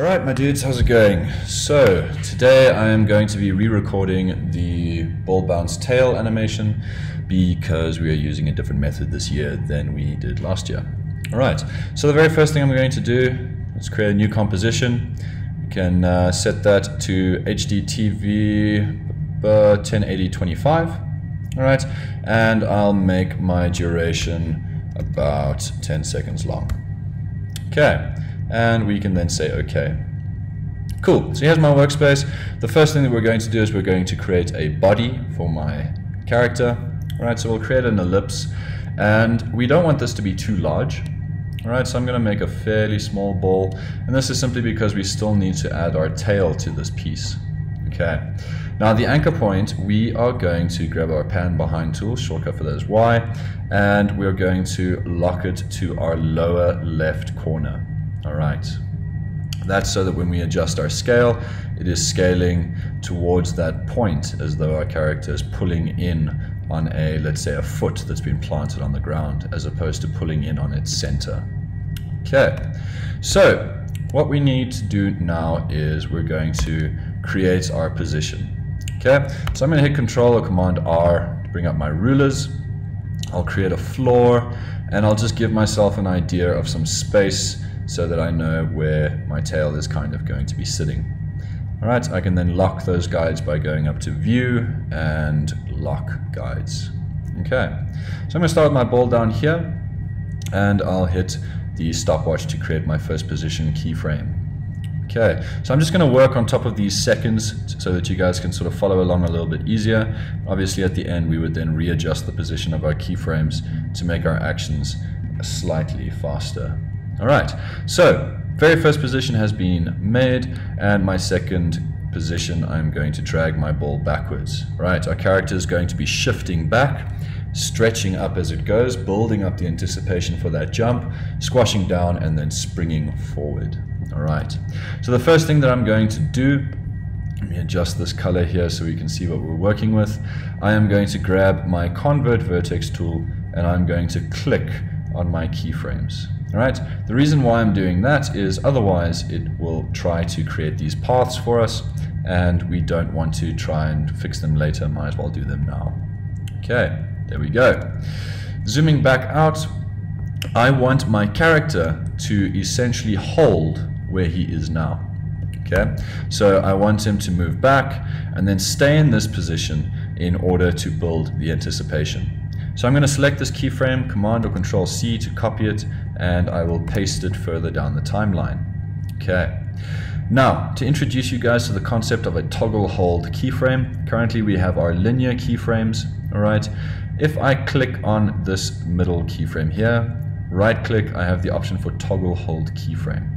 Alright my dudes, how's it going? So, today I am going to be re-recording the ball bounce tail animation because we are using a different method this year than we did last year. Alright, so the very first thing I'm going to do is create a new composition. We can uh, set that to HDTV 1080-25. Alright, and I'll make my duration about 10 seconds long. Okay and we can then say OK. Cool, so here's my workspace. The first thing that we're going to do is we're going to create a body for my character. All right, so we'll create an ellipse, and we don't want this to be too large. All right, so I'm going to make a fairly small ball, and this is simply because we still need to add our tail to this piece. Okay, now the anchor point, we are going to grab our pan behind tool, shortcut for that is Y, and we're going to lock it to our lower left corner. All right. That's so that when we adjust our scale, it is scaling towards that point as though our character is pulling in on a, let's say, a foot that's been planted on the ground as opposed to pulling in on its center. Okay, so what we need to do now is we're going to create our position. Okay, so I'm going to hit Control or Command R to bring up my rulers. I'll create a floor and I'll just give myself an idea of some space so that I know where my tail is kind of going to be sitting. Alright, I can then lock those guides by going up to View and Lock Guides. Okay, so I'm to start with my ball down here and I'll hit the stopwatch to create my first position keyframe. Okay, so I'm just going to work on top of these seconds so that you guys can sort of follow along a little bit easier. Obviously at the end we would then readjust the position of our keyframes to make our actions slightly faster. All right, so very first position has been made, and my second position, I'm going to drag my ball backwards. Right, our character is going to be shifting back, stretching up as it goes, building up the anticipation for that jump, squashing down, and then springing forward. All right, so the first thing that I'm going to do let me adjust this color here so we can see what we're working with. I am going to grab my convert vertex tool and I'm going to click on my keyframes. Alright, the reason why I'm doing that is otherwise it will try to create these paths for us and we don't want to try and fix them later, might as well do them now. Okay, there we go. Zooming back out, I want my character to essentially hold where he is now. Okay, so I want him to move back and then stay in this position in order to build the anticipation. So I'm going to select this keyframe, Command or Control C to copy it, and I will paste it further down the timeline. Okay. Now, to introduce you guys to the concept of a toggle hold keyframe, currently we have our linear keyframes, alright. If I click on this middle keyframe here, right click, I have the option for toggle hold keyframe.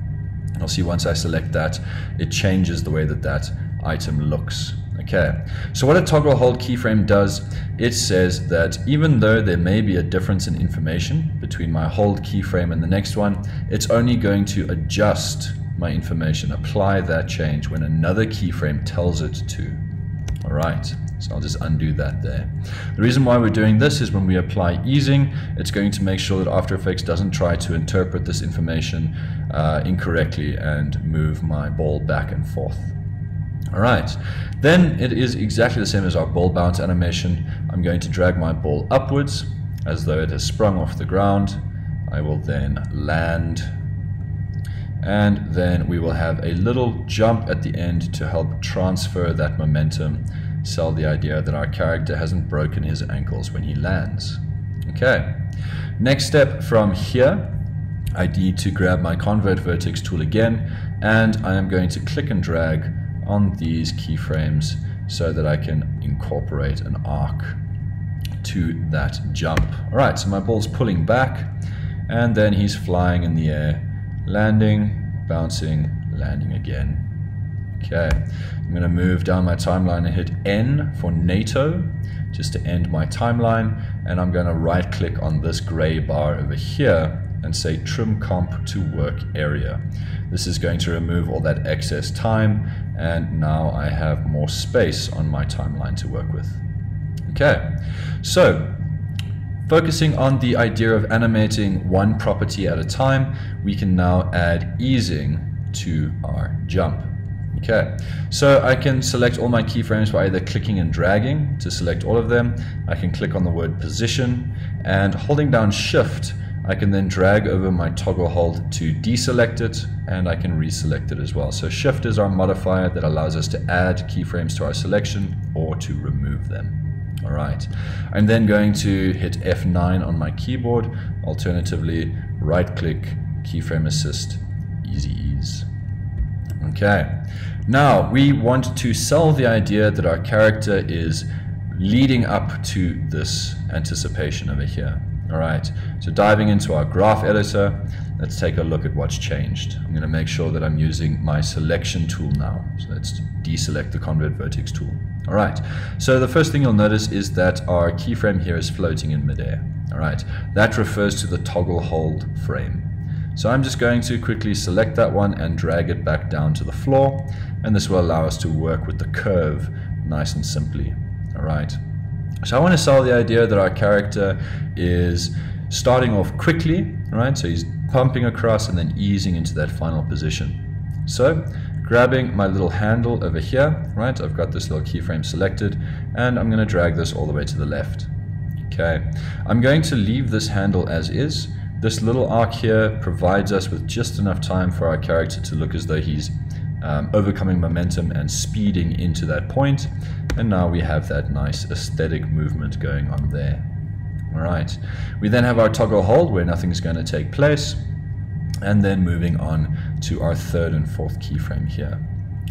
You'll see once I select that, it changes the way that that item looks. Okay, so what a toggle hold keyframe does, it says that even though there may be a difference in information between my hold keyframe and the next one, it's only going to adjust my information, apply that change when another keyframe tells it to. All right, so I'll just undo that there. The reason why we're doing this is when we apply easing, it's going to make sure that After Effects doesn't try to interpret this information uh, incorrectly and move my ball back and forth. All right, then it is exactly the same as our ball bounce animation. I'm going to drag my ball upwards as though it has sprung off the ground. I will then land and then we will have a little jump at the end to help transfer that momentum, sell the idea that our character hasn't broken his ankles when he lands. Okay, next step from here, I need to grab my convert vertex tool again and I am going to click and drag on these keyframes so that I can incorporate an arc to that jump. All right, so my ball's pulling back and then he's flying in the air, landing, bouncing, landing again. Okay, I'm going to move down my timeline and hit N for NATO just to end my timeline and I'm going to right click on this gray bar over here and say trim comp to work area. This is going to remove all that excess time and now I have more space on my timeline to work with. Okay, so focusing on the idea of animating one property at a time, we can now add easing to our jump. Okay, so I can select all my keyframes by either clicking and dragging to select all of them. I can click on the word position and holding down shift I can then drag over my toggle hold to deselect it and I can reselect it as well. So shift is our modifier that allows us to add keyframes to our selection or to remove them. All right, I'm then going to hit F9 on my keyboard. Alternatively, right click, keyframe assist, easy ease. Okay, now we want to sell the idea that our character is leading up to this anticipation over here. All right, so diving into our graph editor, let's take a look at what's changed. I'm going to make sure that I'm using my selection tool now. So let's deselect the convert vertex tool. All right, so the first thing you'll notice is that our keyframe here is floating in midair. All right, that refers to the toggle hold frame. So I'm just going to quickly select that one and drag it back down to the floor. And this will allow us to work with the curve nice and simply. All right. So I want to sell the idea that our character is starting off quickly, right? So he's pumping across and then easing into that final position. So grabbing my little handle over here, right? I've got this little keyframe selected and I'm going to drag this all the way to the left. Okay, I'm going to leave this handle as is. This little arc here provides us with just enough time for our character to look as though he's um, overcoming momentum and speeding into that point. And now we have that nice aesthetic movement going on there. All right. We then have our toggle hold where nothing is going to take place. And then moving on to our third and fourth keyframe here.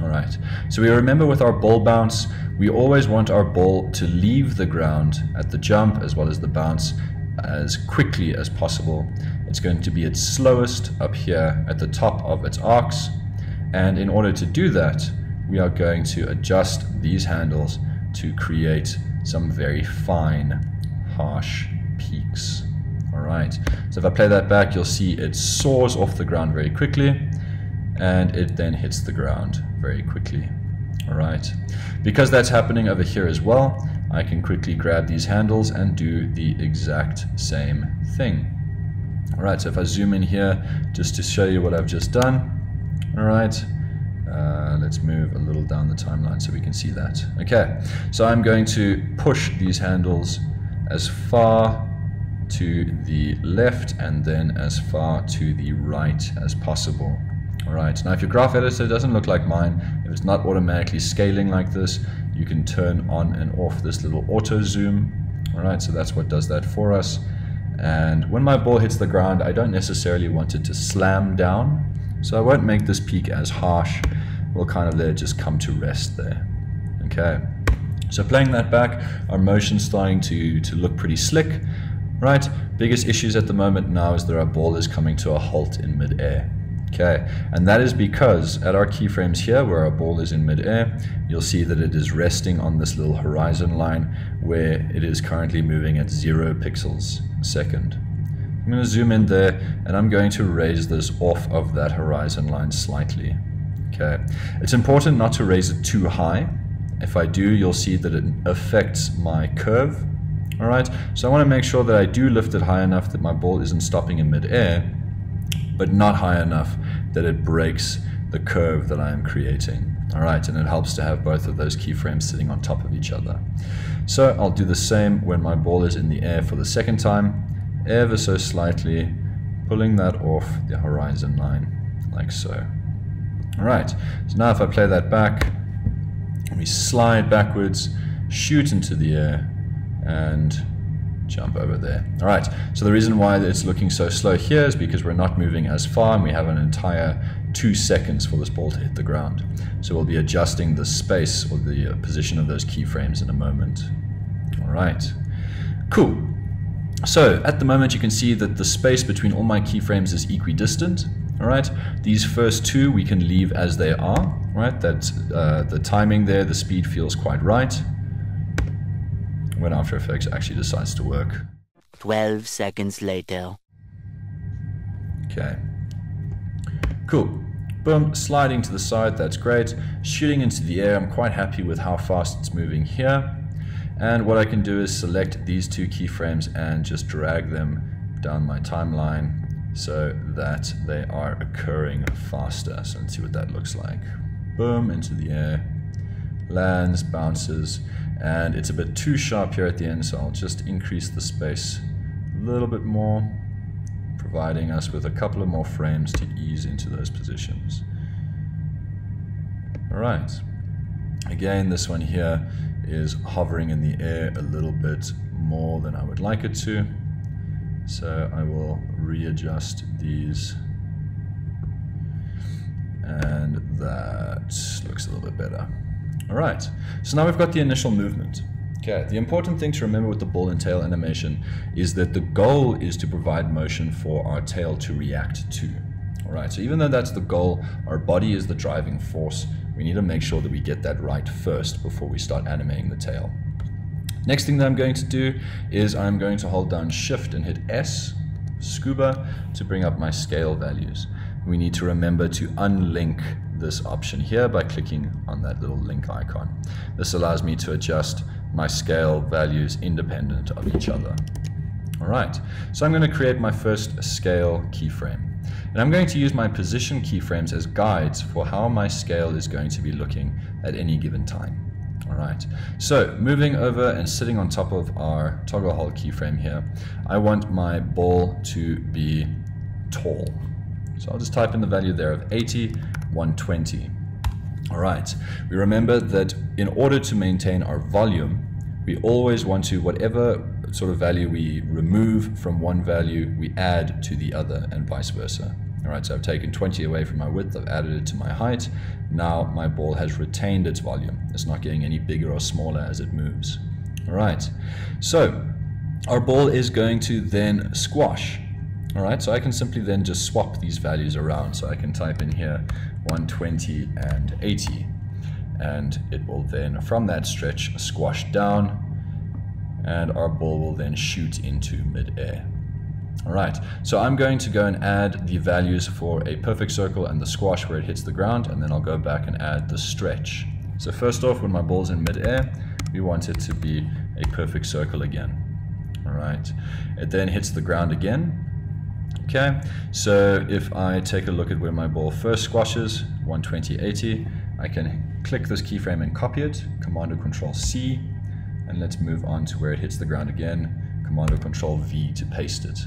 All right. So we remember with our ball bounce, we always want our ball to leave the ground at the jump as well as the bounce as quickly as possible. It's going to be its slowest up here at the top of its arcs and in order to do that, we are going to adjust these handles to create some very fine, harsh peaks. All right, so if I play that back, you'll see it soars off the ground very quickly and it then hits the ground very quickly. All right, because that's happening over here as well, I can quickly grab these handles and do the exact same thing. All right, so if I zoom in here just to show you what I've just done, all right. Uh, let's move a little down the timeline so we can see that. Okay, so I'm going to push these handles as far to the left and then as far to the right as possible. All right, now if your graph editor doesn't look like mine, if it's not automatically scaling like this, you can turn on and off this little auto zoom. All right, so that's what does that for us. And when my ball hits the ground, I don't necessarily want it to slam down. So I won't make this peak as harsh. We'll kind of let it just come to rest there. Okay. So playing that back, our motion's starting to, to look pretty slick, right? Biggest issues at the moment now is that our ball is coming to a halt in midair. Okay, and that is because at our keyframes here, where our ball is in midair, you'll see that it is resting on this little horizon line where it is currently moving at zero pixels a second. I'm going to zoom in there and I'm going to raise this off of that horizon line slightly. Okay, it's important not to raise it too high. If I do, you'll see that it affects my curve. All right, so I want to make sure that I do lift it high enough that my ball isn't stopping in midair, but not high enough that it breaks the curve that I am creating. All right, and it helps to have both of those keyframes sitting on top of each other. So I'll do the same when my ball is in the air for the second time ever so slightly, pulling that off the horizon line, like so. Alright, so now if I play that back, we slide backwards, shoot into the air, and jump over there. Alright, so the reason why it's looking so slow here is because we're not moving as far and we have an entire two seconds for this ball to hit the ground. So we'll be adjusting the space or the uh, position of those keyframes in a moment. Alright, cool. So at the moment you can see that the space between all my keyframes is equidistant. All right, these first two we can leave as they are. Right, that uh, the timing there, the speed feels quite right. When After Effects actually decides to work. 12 seconds later. Okay. Cool. Boom, sliding to the side, that's great. Shooting into the air, I'm quite happy with how fast it's moving here. And what I can do is select these two keyframes and just drag them down my timeline so that they are occurring faster. So let's see what that looks like. Boom, into the air, lands, bounces, and it's a bit too sharp here at the end, so I'll just increase the space a little bit more, providing us with a couple of more frames to ease into those positions. Alright, again this one here is hovering in the air a little bit more than I would like it to. So I will readjust these and that looks a little bit better. All right, so now we've got the initial movement. Okay, the important thing to remember with the ball and tail animation is that the goal is to provide motion for our tail to react to. All right, so even though that's the goal, our body is the driving force. We need to make sure that we get that right first before we start animating the tail. Next thing that I'm going to do is I'm going to hold down shift and hit S, scuba, to bring up my scale values. We need to remember to unlink this option here by clicking on that little link icon. This allows me to adjust my scale values independent of each other. All right, so I'm going to create my first scale keyframe. And I'm going to use my position keyframes as guides for how my scale is going to be looking at any given time. All right, so moving over and sitting on top of our toggle hold keyframe here, I want my ball to be tall. So I'll just type in the value there of 80, 120. All right, we remember that in order to maintain our volume, we always want to, whatever sort of value we remove from one value, we add to the other and vice versa. All right, so I've taken 20 away from my width, I've added it to my height. Now my ball has retained its volume. It's not getting any bigger or smaller as it moves. All right, so our ball is going to then squash. All right, so I can simply then just swap these values around. So I can type in here 120 and 80. And it will then, from that stretch, squash down. And our ball will then shoot into midair. All right, so I'm going to go and add the values for a perfect circle and the squash where it hits the ground, and then I'll go back and add the stretch. So first off, when my ball's in midair, we want it to be a perfect circle again. All right, it then hits the ground again. Okay, so if I take a look at where my ball first squashes, 120, 80, I can click this keyframe and copy it, Command or Control C, and let's move on to where it hits the ground again, Command or Control V to paste it.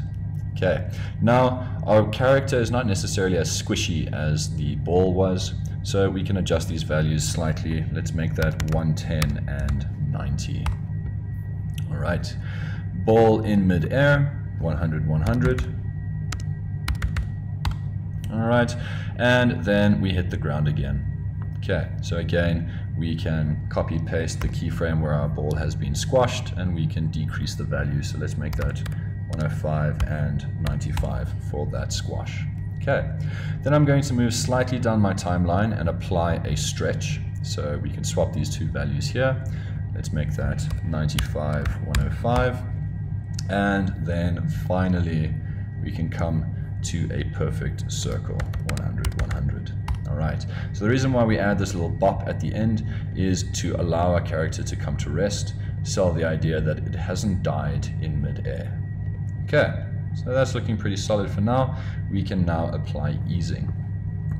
Okay, now our character is not necessarily as squishy as the ball was, so we can adjust these values slightly. Let's make that 110 and 90. All right, ball in midair, 100, 100. All right, and then we hit the ground again. Okay, so again, we can copy paste the keyframe where our ball has been squashed and we can decrease the value. So let's make that 105 and 95 for that squash. Okay, then I'm going to move slightly down my timeline and apply a stretch. So we can swap these two values here. Let's make that 95, 105. And then finally, we can come to a perfect circle, 100, 100. All right, so the reason why we add this little bop at the end is to allow our character to come to rest, sell the idea that it hasn't died in midair. Okay, so that's looking pretty solid for now. We can now apply easing.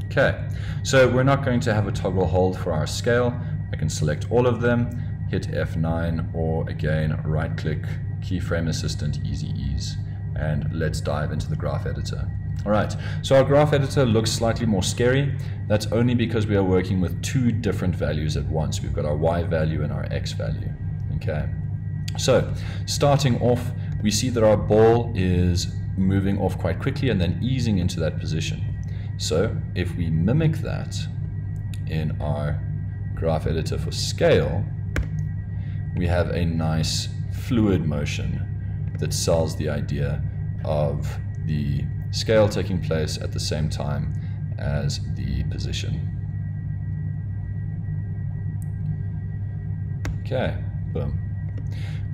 Okay, so we're not going to have a toggle hold for our scale. I can select all of them, hit F9, or again, right click, keyframe assistant, easy ease. And let's dive into the graph editor. All right, so our graph editor looks slightly more scary. That's only because we are working with two different values at once. We've got our Y value and our X value, okay? So, starting off, we see that our ball is moving off quite quickly and then easing into that position. So if we mimic that in our graph editor for scale, we have a nice fluid motion that sells the idea of the scale taking place at the same time as the position. Okay, boom.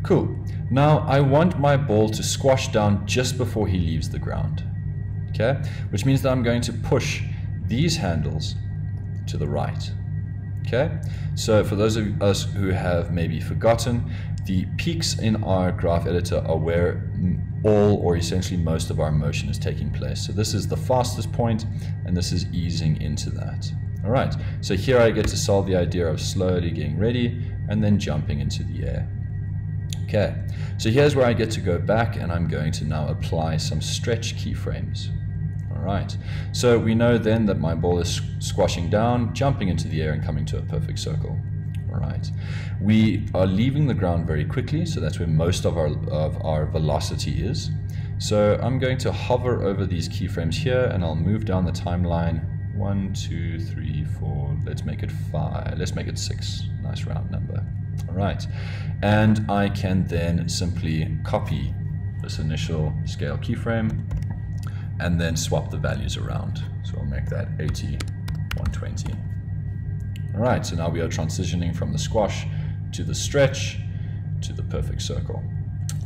Cool. Now I want my ball to squash down just before he leaves the ground. Okay? Which means that I'm going to push these handles to the right. Okay, so for those of us who have maybe forgotten, the peaks in our graph editor are where all or essentially most of our motion is taking place. So this is the fastest point and this is easing into that. All right, so here I get to solve the idea of slowly getting ready and then jumping into the air. Okay, so here's where I get to go back and I'm going to now apply some stretch keyframes. All right, so we know then that my ball is squashing down, jumping into the air and coming to a perfect circle. All right, we are leaving the ground very quickly, so that's where most of our, of our velocity is. So I'm going to hover over these keyframes here and I'll move down the timeline one, two, three, four. Let's make it five. Let's make it six. Nice round number. All right. And I can then simply copy this initial scale keyframe and then swap the values around. So I'll make that 80, 120. All right, so now we are transitioning from the squash to the stretch to the perfect circle.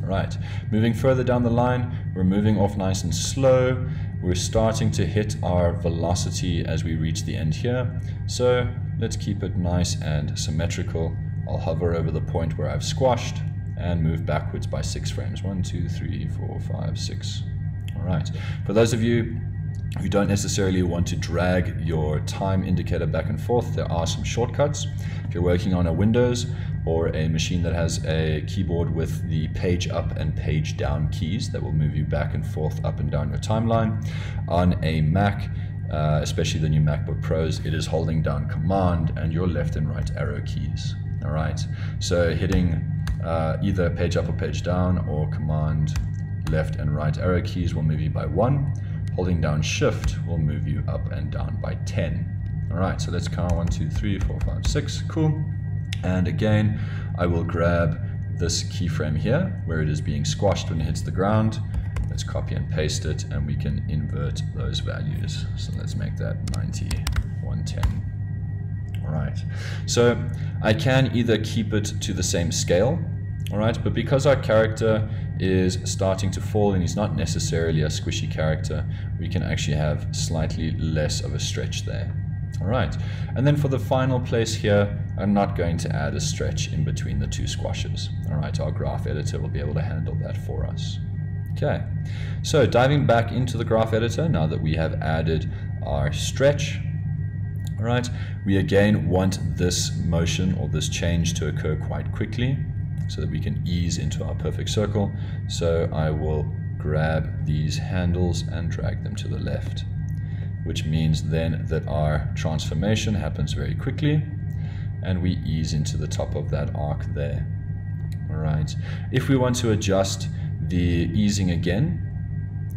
All right, moving further down the line, we're moving off nice and slow. We're starting to hit our velocity as we reach the end here. So let's keep it nice and symmetrical. I'll hover over the point where I've squashed and move backwards by six frames. One, two, three, four, five, six. All right. For those of you who don't necessarily want to drag your time indicator back and forth, there are some shortcuts. If you're working on a Windows, or a machine that has a keyboard with the page up and page down keys that will move you back and forth up and down your timeline. On a Mac, uh, especially the new MacBook Pros, it is holding down Command and your left and right arrow keys. All right, so hitting uh, either page up or page down or Command left and right arrow keys will move you by one. Holding down Shift will move you up and down by 10. All right, so let's count one, two, three, four, five, six. Cool. And again, I will grab this keyframe here where it is being squashed when it hits the ground. Let's copy and paste it and we can invert those values. So let's make that 90, 110. All right. So I can either keep it to the same scale, all right, but because our character is starting to fall and he's not necessarily a squishy character, we can actually have slightly less of a stretch there. All right, and then for the final place here, I'm not going to add a stretch in between the two squashes. All right, our graph editor will be able to handle that for us. Okay, so diving back into the graph editor, now that we have added our stretch, all right, we again want this motion or this change to occur quite quickly so that we can ease into our perfect circle. So I will grab these handles and drag them to the left which means then that our transformation happens very quickly and we ease into the top of that arc there. All right. If we want to adjust the easing again,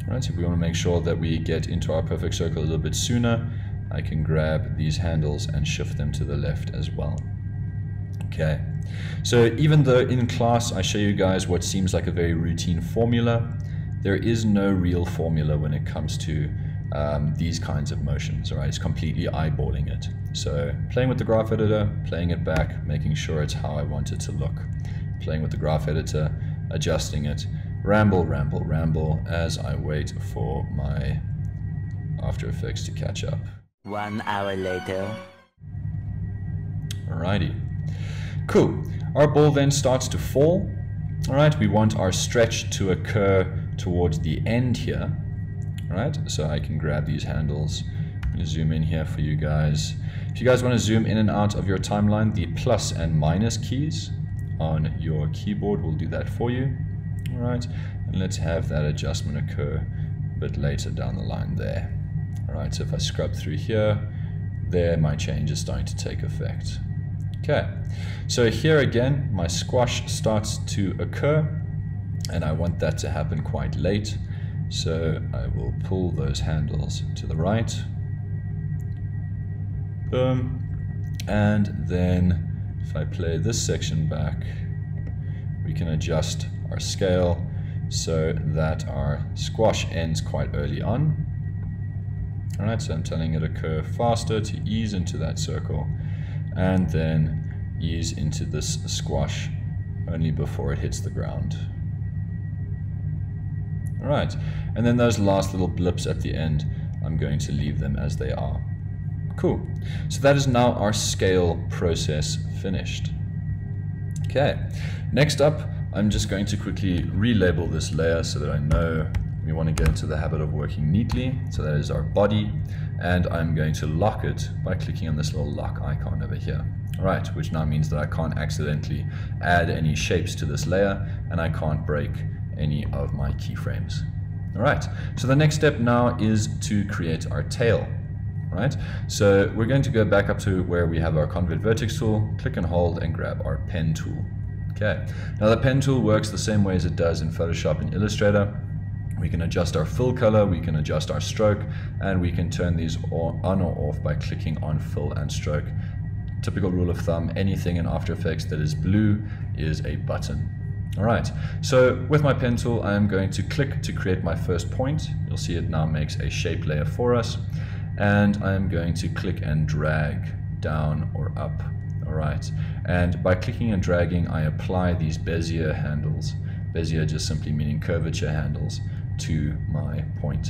right, if we want to make sure that we get into our perfect circle a little bit sooner, I can grab these handles and shift them to the left as well. Okay, so even though in class I show you guys what seems like a very routine formula, there is no real formula when it comes to um, these kinds of motions, all right? It's completely eyeballing it. So playing with the graph editor, playing it back, making sure it's how I want it to look. Playing with the graph editor, adjusting it, ramble, ramble, ramble as I wait for my After Effects to catch up. One hour later. Alrighty. Cool. Our ball then starts to fall. Alright, we want our stretch to occur towards the end here right? So I can grab these handles and zoom in here for you guys. If you guys want to zoom in and out of your timeline, the plus and minus keys on your keyboard will do that for you. All right, and let's have that adjustment occur a bit later down the line there. All right, so if I scrub through here, there my change is starting to take effect. Okay, so here again, my squash starts to occur, and I want that to happen quite late. So I will pull those handles to the right. Boom. And then if I play this section back, we can adjust our scale so that our squash ends quite early on. Alright, so I'm telling it to curve faster to ease into that circle and then ease into this squash only before it hits the ground. Right, and then those last little blips at the end, I'm going to leave them as they are. Cool. So that is now our scale process finished. Okay, next up, I'm just going to quickly relabel this layer so that I know we want to get into the habit of working neatly. So that is our body, and I'm going to lock it by clicking on this little lock icon over here. Right, which now means that I can't accidentally add any shapes to this layer, and I can't break any of my keyframes. All right, so the next step now is to create our tail. Right, so we're going to go back up to where we have our convert vertex tool, click and hold and grab our pen tool. Okay, now the pen tool works the same way as it does in Photoshop and Illustrator. We can adjust our fill color, we can adjust our stroke, and we can turn these on or off by clicking on fill and stroke. Typical rule of thumb, anything in After Effects that is blue is a button. All right, so with my pen tool, I am going to click to create my first point. You'll see it now makes a shape layer for us and I'm going to click and drag down or up. All right, and by clicking and dragging, I apply these Bezier handles. Bezier just simply meaning curvature handles to my point.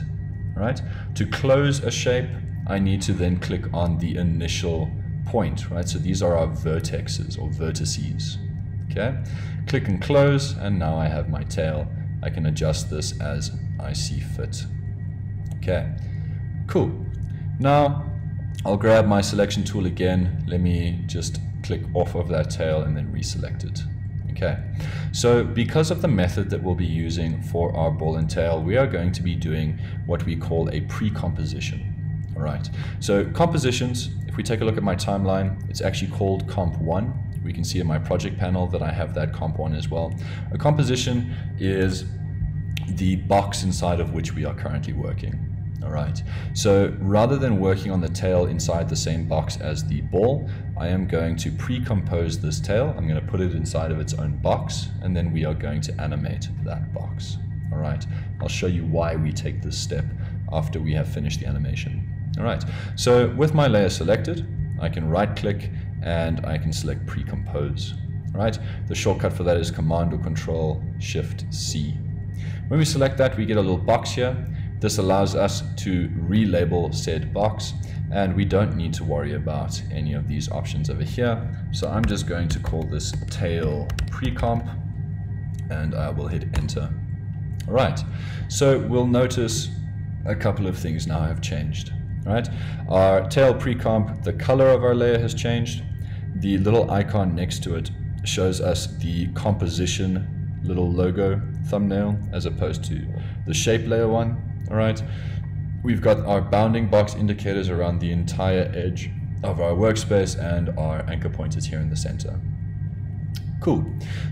All right, to close a shape, I need to then click on the initial point, right? So these are our vertexes or vertices. Okay, click and close, and now I have my tail. I can adjust this as I see fit. Okay, cool. Now, I'll grab my selection tool again. Let me just click off of that tail and then reselect it. Okay, so because of the method that we'll be using for our ball and tail, we are going to be doing what we call a pre-composition. All right, so compositions, if we take a look at my timeline, it's actually called comp one. We can see in my project panel that I have that comp one as well. A composition is the box inside of which we are currently working. All right, so rather than working on the tail inside the same box as the ball, I am going to pre-compose this tail. I'm going to put it inside of its own box, and then we are going to animate that box. All right, I'll show you why we take this step after we have finished the animation. All right, so with my layer selected, I can right click and I can select pre-compose. Right? the shortcut for that is Command or Control Shift C. When we select that, we get a little box here this allows us to relabel said box and we don't need to worry about any of these options over here. So I'm just going to call this tail pre-comp and I will hit enter. All right, so we'll notice a couple of things now have changed. Right, our tail pre-comp, the color of our layer has changed. The little icon next to it shows us the composition little logo thumbnail as opposed to the shape layer one. All right, we've got our bounding box indicators around the entire edge of our workspace and our anchor pointers here in the center. Cool.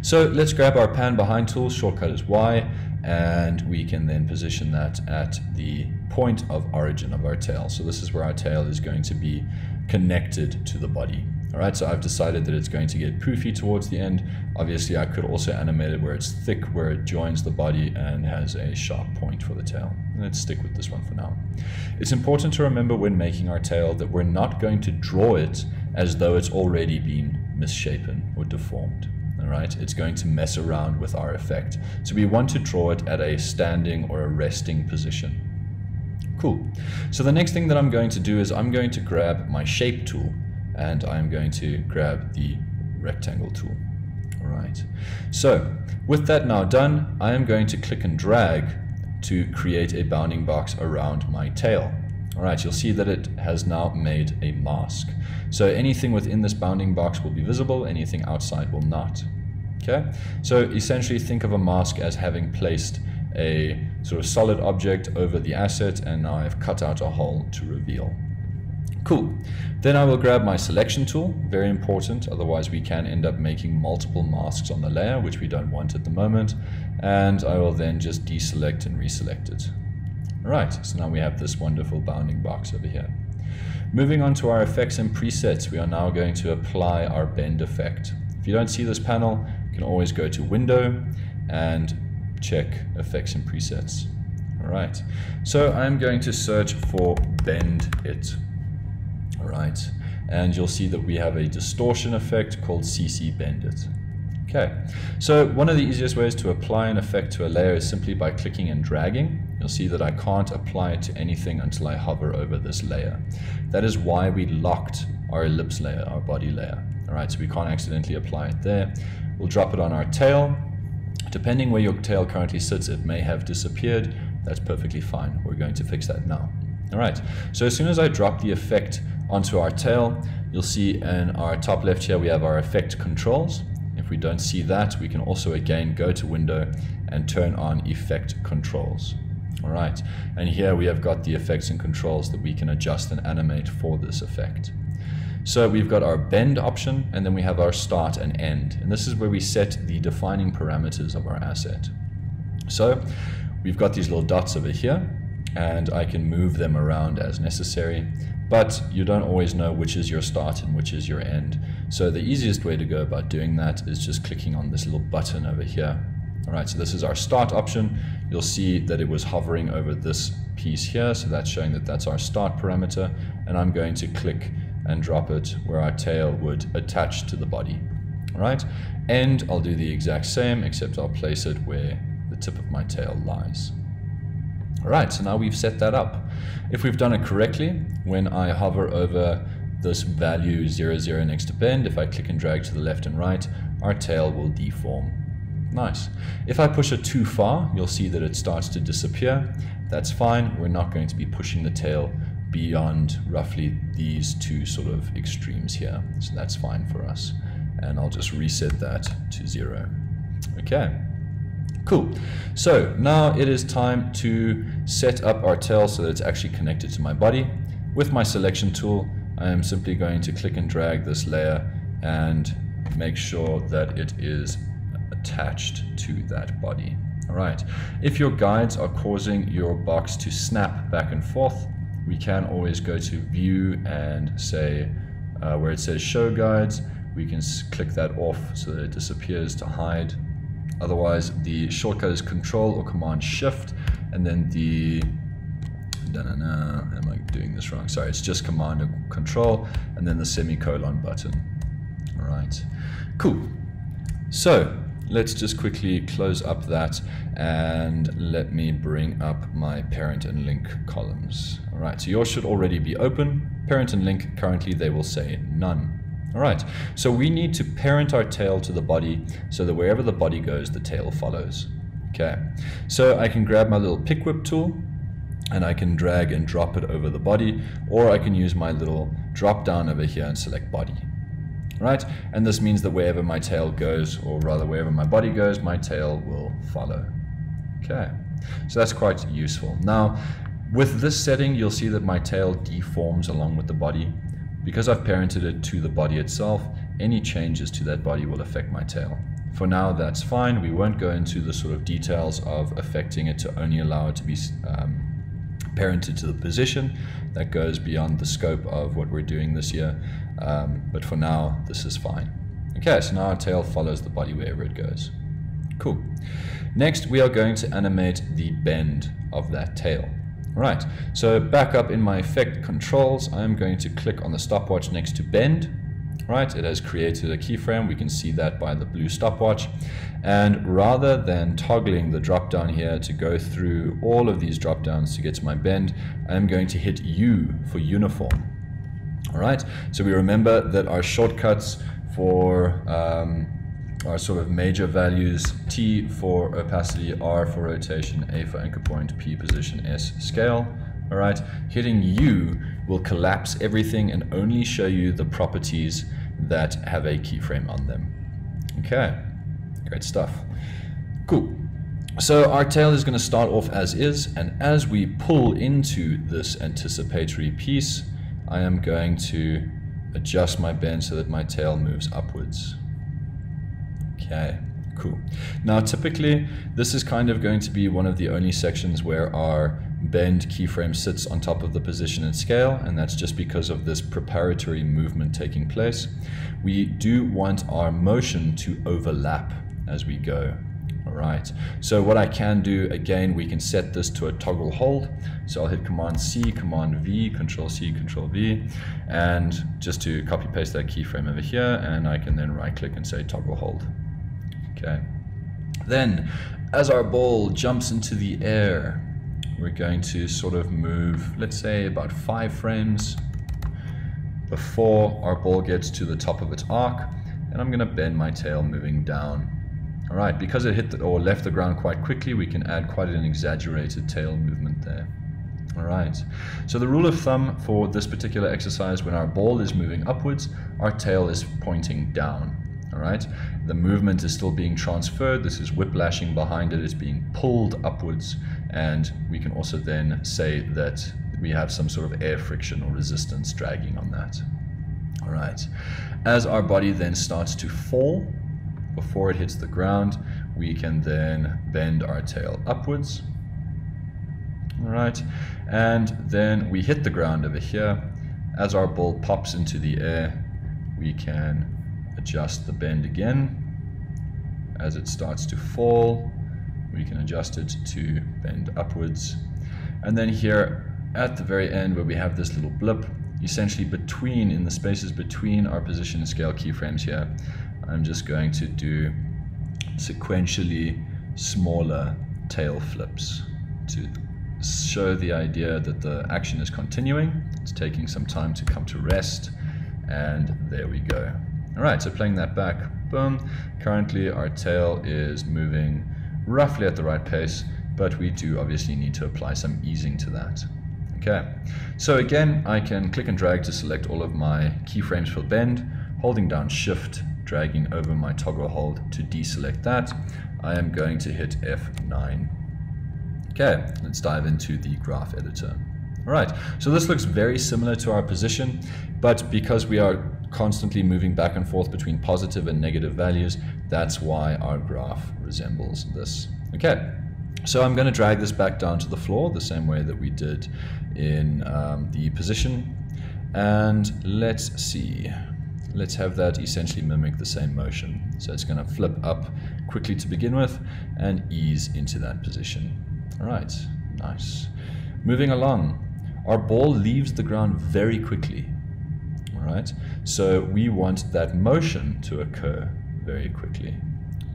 So let's grab our pan behind tool, shortcut is Y, and we can then position that at the point of origin of our tail. So this is where our tail is going to be connected to the body. All right, so I've decided that it's going to get poofy towards the end. Obviously, I could also animate it where it's thick, where it joins the body and has a sharp point for the tail. Let's stick with this one for now. It's important to remember when making our tail that we're not going to draw it as though it's already been misshapen or deformed. All right, it's going to mess around with our effect. So we want to draw it at a standing or a resting position. Cool. So the next thing that I'm going to do is I'm going to grab my shape tool and I'm going to grab the rectangle tool. All right. So with that now done, I am going to click and drag to create a bounding box around my tail. All right, you'll see that it has now made a mask. So anything within this bounding box will be visible, anything outside will not. Okay, so essentially think of a mask as having placed a sort of solid object over the asset and now I've cut out a hole to reveal. Cool. Then I will grab my selection tool, very important, otherwise we can end up making multiple masks on the layer, which we don't want at the moment. And I will then just deselect and reselect it. Right, so now we have this wonderful bounding box over here. Moving on to our effects and presets, we are now going to apply our bend effect. If you don't see this panel, you can always go to Window and check effects and presets. All right, so I'm going to search for bend it right? And you'll see that we have a distortion effect called CC Bend It. Okay, so one of the easiest ways to apply an effect to a layer is simply by clicking and dragging. you'll see that I can't apply it to anything until I hover over this layer. That is why we locked our ellipse layer, our body layer. All right, so we can't accidentally apply it there. We'll drop it on our tail. Depending where your tail currently sits, it may have disappeared. That's perfectly fine. We're going to fix that now. All right, so as soon as I drop the effect onto our tail, you'll see in our top left here, we have our effect controls. If we don't see that, we can also again go to window and turn on effect controls. All right, and here we have got the effects and controls that we can adjust and animate for this effect. So we've got our bend option and then we have our start and end. And this is where we set the defining parameters of our asset. So we've got these little dots over here and I can move them around as necessary, but you don't always know which is your start and which is your end. So the easiest way to go about doing that is just clicking on this little button over here. All right, so this is our start option. You'll see that it was hovering over this piece here, so that's showing that that's our start parameter, and I'm going to click and drop it where our tail would attach to the body. All right, and I'll do the exact same, except I'll place it where the tip of my tail lies. All right, so now we've set that up. If we've done it correctly, when I hover over this value 0, 0 next to bend, if I click and drag to the left and right, our tail will deform. Nice. If I push it too far, you'll see that it starts to disappear. That's fine. We're not going to be pushing the tail beyond roughly these two sort of extremes here. So that's fine for us. And I'll just reset that to zero. Okay. Cool. So now it is time to set up our tail so that it's actually connected to my body. With my selection tool, I am simply going to click and drag this layer and make sure that it is attached to that body. All right. If your guides are causing your box to snap back and forth, we can always go to view and say uh, where it says show guides, we can click that off so that it disappears to hide Otherwise, the shortcut is Control or Command Shift, and then the am I doing this wrong? Sorry, it's just Command and Control, and then the semicolon button. All right, cool. So let's just quickly close up that and let me bring up my parent and link columns. All right, so yours should already be open. Parent and link, currently they will say none. All right, so we need to parent our tail to the body so that wherever the body goes, the tail follows. Okay, so I can grab my little pick whip tool and I can drag and drop it over the body, or I can use my little drop down over here and select body. Right, and this means that wherever my tail goes, or rather wherever my body goes, my tail will follow. Okay, so that's quite useful. Now, with this setting, you'll see that my tail deforms along with the body. Because I've parented it to the body itself, any changes to that body will affect my tail. For now, that's fine. We won't go into the sort of details of affecting it to only allow it to be um, parented to the position. That goes beyond the scope of what we're doing this year. Um, but for now, this is fine. Okay, so now our tail follows the body wherever it goes. Cool. Next, we are going to animate the bend of that tail. Right, so back up in my effect controls, I'm going to click on the stopwatch next to bend. Right, it has created a keyframe. We can see that by the blue stopwatch. And rather than toggling the drop down here to go through all of these drop downs to get to my bend, I'm going to hit U for uniform. All right, so we remember that our shortcuts for um, are sort of major values T for opacity, R for rotation, A for anchor point, P position, S scale. All right, hitting U will collapse everything and only show you the properties that have a keyframe on them. Okay, great stuff. Cool. So our tail is going to start off as is, and as we pull into this anticipatory piece, I am going to adjust my bend so that my tail moves upwards. Okay, cool. Now typically this is kind of going to be one of the only sections where our bend keyframe sits on top of the position and scale and that's just because of this preparatory movement taking place. We do want our motion to overlap as we go. Alright, so what I can do, again, we can set this to a toggle hold. So I'll hit Command C, Command V, Control C, Control V, and just to copy paste that keyframe over here, and I can then right click and say toggle hold. Okay. Then, as our ball jumps into the air, we're going to sort of move, let's say about five frames before our ball gets to the top of its arc. And I'm going to bend my tail moving down. All right, because it hit the, or left the ground quite quickly, we can add quite an exaggerated tail movement there. All right, so the rule of thumb for this particular exercise, when our ball is moving upwards, our tail is pointing down. All right, the movement is still being transferred. This is whiplashing behind it. It's being pulled upwards. And we can also then say that we have some sort of air friction or resistance dragging on that. All right, as our body then starts to fall, before it hits the ground, we can then bend our tail upwards. All right, and then we hit the ground over here. As our ball pops into the air, we can adjust the bend again. As it starts to fall, we can adjust it to bend upwards. And then here at the very end where we have this little blip, essentially between, in the spaces between our position and scale keyframes here, I'm just going to do sequentially smaller tail flips to show the idea that the action is continuing. It's taking some time to come to rest. And there we go. All right, so playing that back, boom. Currently our tail is moving roughly at the right pace, but we do obviously need to apply some easing to that. Okay, so again, I can click and drag to select all of my keyframes for bend, holding down shift, dragging over my toggle hold to deselect that. I am going to hit F9. Okay, let's dive into the graph editor. All right, so this looks very similar to our position, but because we are constantly moving back and forth between positive and negative values, that's why our graph resembles this. Okay, so I'm going to drag this back down to the floor the same way that we did in um, the position. And let's see, let's have that essentially mimic the same motion. So it's going to flip up quickly to begin with and ease into that position. All right, nice. Moving along, our ball leaves the ground very quickly. Right, so we want that motion to occur very quickly.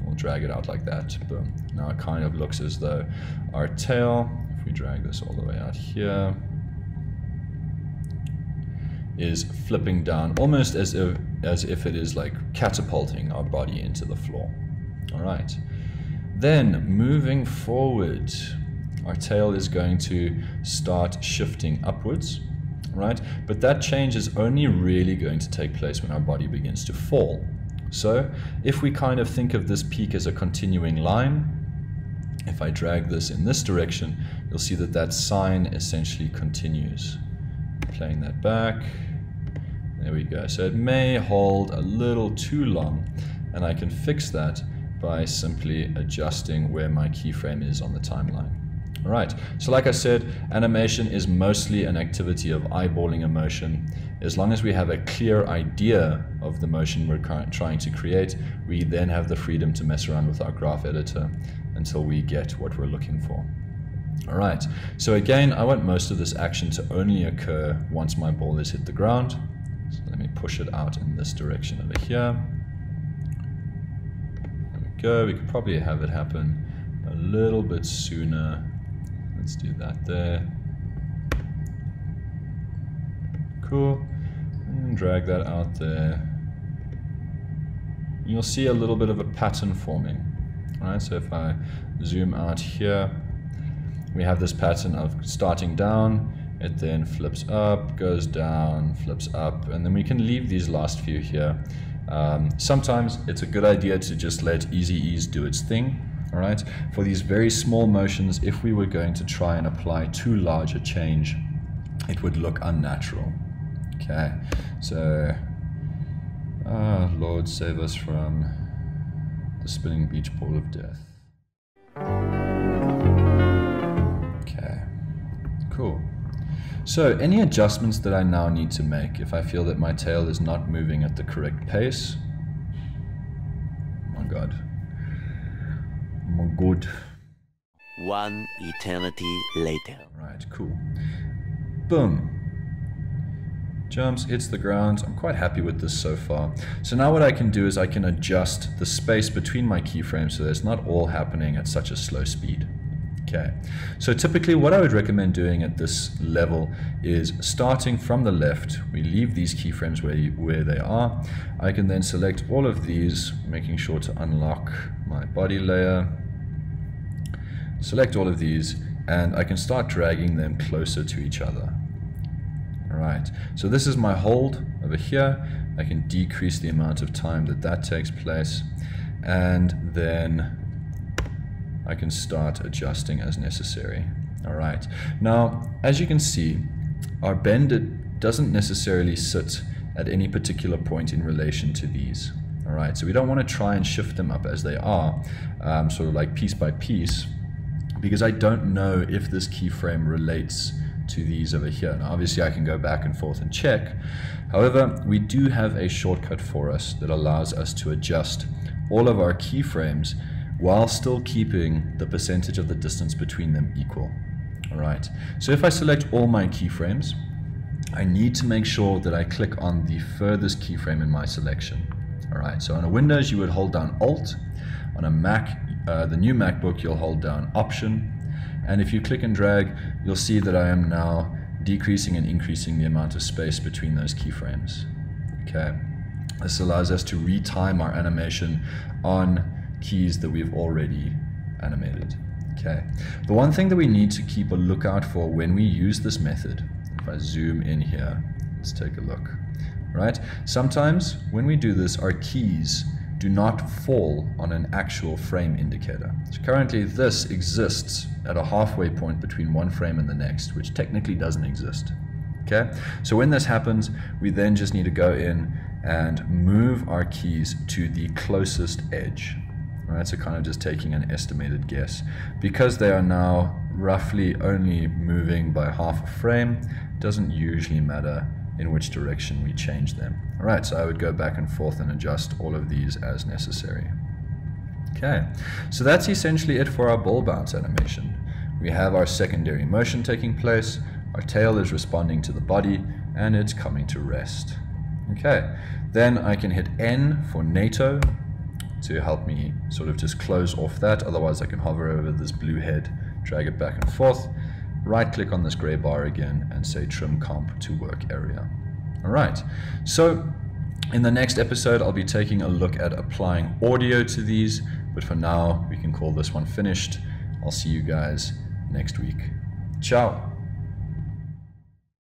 We'll drag it out like that. Boom. Now it kind of looks as though our tail, if we drag this all the way out here, is flipping down almost as if, as if it is like catapulting our body into the floor. All right. Then moving forward, our tail is going to start shifting upwards, right? But that change is only really going to take place when our body begins to fall. So if we kind of think of this peak as a continuing line, if I drag this in this direction, you'll see that that sine essentially continues. Playing that back. There we go. So it may hold a little too long, and I can fix that by simply adjusting where my keyframe is on the timeline. Right, so like I said, animation is mostly an activity of eyeballing a motion. As long as we have a clear idea of the motion we're trying to create, we then have the freedom to mess around with our graph editor until we get what we're looking for. All right, so again, I want most of this action to only occur once my ball has hit the ground. So let me push it out in this direction over here. There we go, we could probably have it happen a little bit sooner Let's do that there. Cool. And drag that out there. You'll see a little bit of a pattern forming. Alright, so if I zoom out here, we have this pattern of starting down, it then flips up, goes down, flips up, and then we can leave these last few here. Um, sometimes it's a good idea to just let Easy Ease do its thing all right? For these very small motions, if we were going to try and apply too large a change, it would look unnatural, okay? So, ah, Lord save us from the spinning beach ball of death. Okay, cool. So, any adjustments that I now need to make if I feel that my tail is not moving at the correct pace? Oh my god, Good. One eternity later. Right, cool. Boom. Jumps, hits the ground. I'm quite happy with this so far. So now what I can do is I can adjust the space between my keyframes so that it's not all happening at such a slow speed. Okay, so typically what I would recommend doing at this level is starting from the left, we leave these keyframes where, you, where they are. I can then select all of these, making sure to unlock my body layer, select all of these, and I can start dragging them closer to each other. Alright, so this is my hold over here. I can decrease the amount of time that that takes place, and then I can start adjusting as necessary. All right. Now, as you can see, our bend doesn't necessarily sit at any particular point in relation to these. All right. So we don't want to try and shift them up as they are, um, sort of like piece by piece, because I don't know if this keyframe relates to these over here. Now, obviously, I can go back and forth and check. However, we do have a shortcut for us that allows us to adjust all of our keyframes while still keeping the percentage of the distance between them equal. All right, so if I select all my keyframes, I need to make sure that I click on the furthest keyframe in my selection. All right, so on a Windows, you would hold down Alt. On a Mac, uh, the new MacBook, you'll hold down Option. And if you click and drag, you'll see that I am now decreasing and increasing the amount of space between those keyframes. Okay, this allows us to retime our animation on keys that we've already animated. Okay. The one thing that we need to keep a lookout for when we use this method, if I zoom in here, let's take a look, right? Sometimes when we do this, our keys do not fall on an actual frame indicator. So currently this exists at a halfway point between one frame and the next, which technically doesn't exist. Okay, so when this happens, we then just need to go in and move our keys to the closest edge right? So kind of just taking an estimated guess. Because they are now roughly only moving by half a frame, doesn't usually matter in which direction we change them. All right, so I would go back and forth and adjust all of these as necessary. Okay, so that's essentially it for our ball bounce animation. We have our secondary motion taking place, our tail is responding to the body, and it's coming to rest. Okay, then I can hit N for NATO, to help me sort of just close off that. Otherwise I can hover over this blue head, drag it back and forth, right click on this gray bar again and say trim comp to work area. All right, so in the next episode I'll be taking a look at applying audio to these, but for now we can call this one finished. I'll see you guys next week. Ciao.